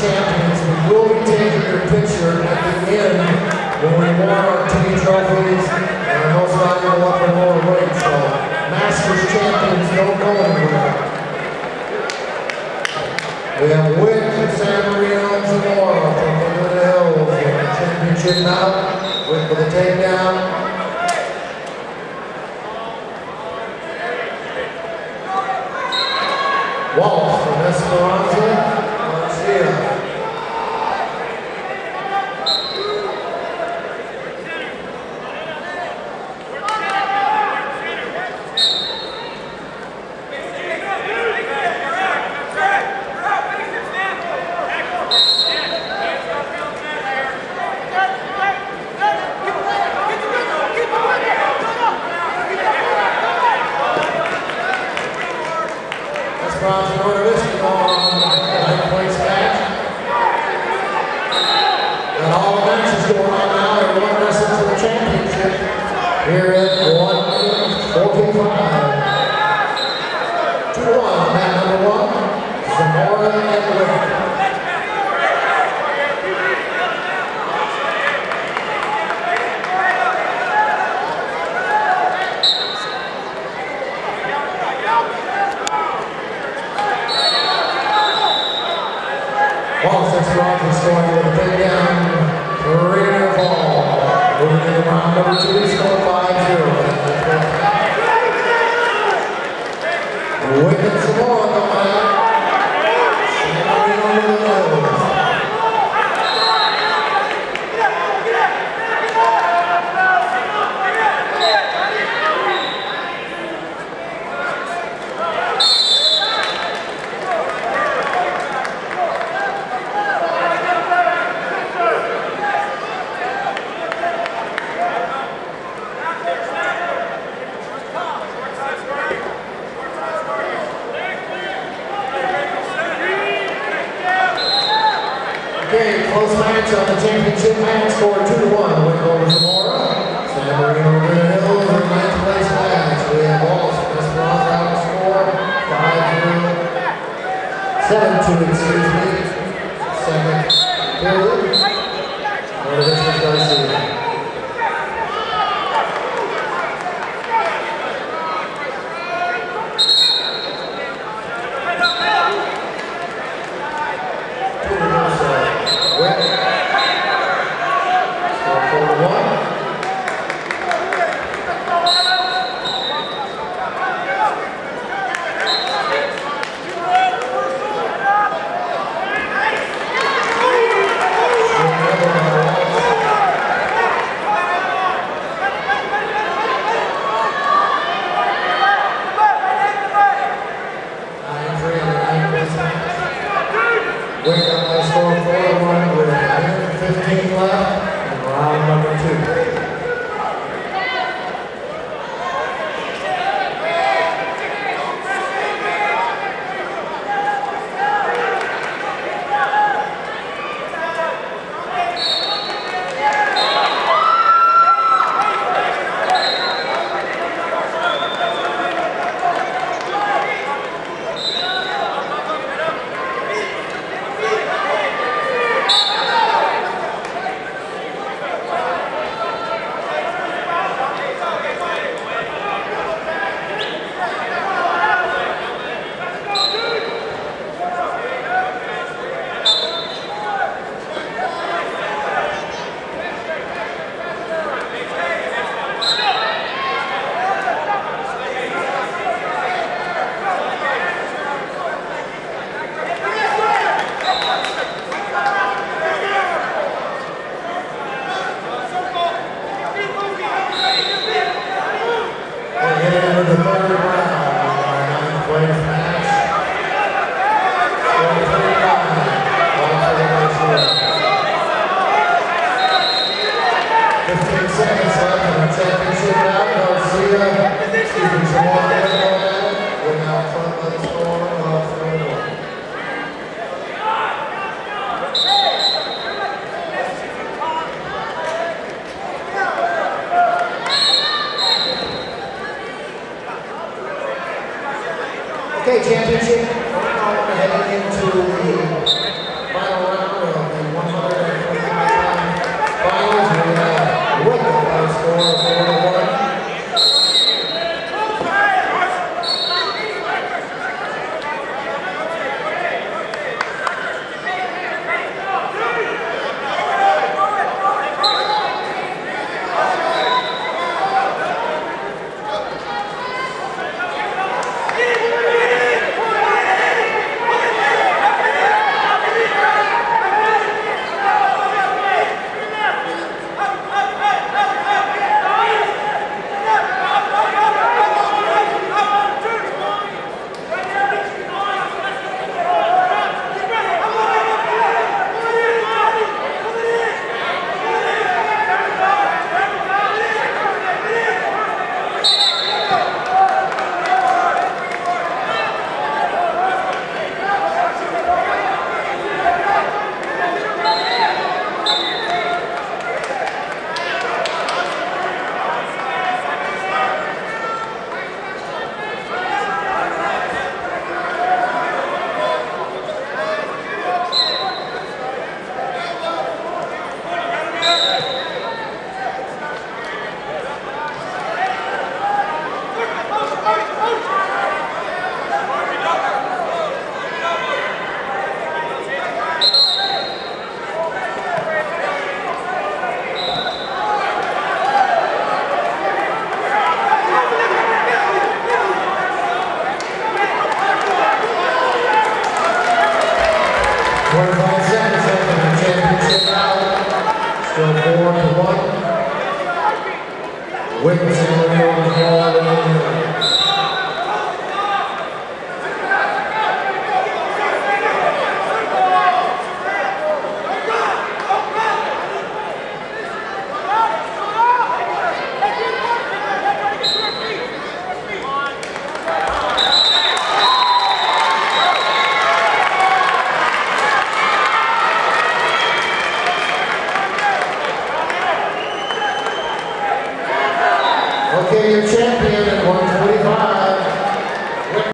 champions. We will be taking your picture at the end when we award our team trophies and our most valuable upper lower weight. So Masters champions don't go anywhere. We have Wick and San Marino and Zamora from the Hills in the championship. Wick with the takedown. Walsh from Esperanza, Garcia. Esperanza Nordisk on ninth place match. And all the matches going on now are one wrestling for the championship here at 145. 2 1 mat number one, Zamora and Wick. Wallace Esperanza scoring with a takedown. Karina Ball. Moving into round number two, score 5-0. Wick and close match on the championship match for 2 to 1. By score 4-1 with fifteen left in round number two. Okay, championship. We're now heading into the final round of the 145 finals. We have Woodville by Wonderful. Four to one. Witnessing